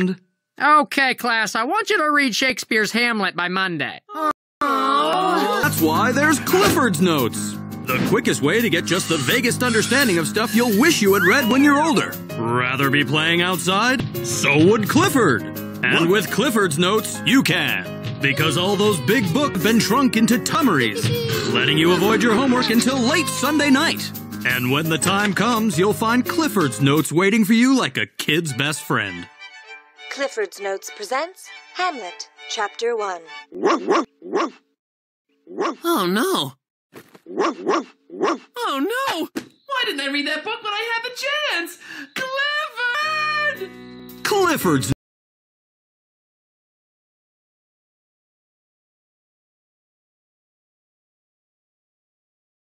friend. Okay, class, I want you to read Shakespeare's Hamlet by Monday. That's why there's Clifford's Notes. The quickest way to get just the vaguest understanding of stuff you'll wish you had read when you're older. Rather be playing outside? So would Clifford. And with Clifford's Notes, you can. Because all those big books been shrunk into tummeries, letting you avoid your homework until late Sunday night. And when the time comes, you'll find Clifford's Notes waiting for you like a kid's best friend. Clifford's Notes presents Hamlet, Chapter 1. Oh no. Oh no! Why didn't I read that book when I had the chance? Clifford! Clifford's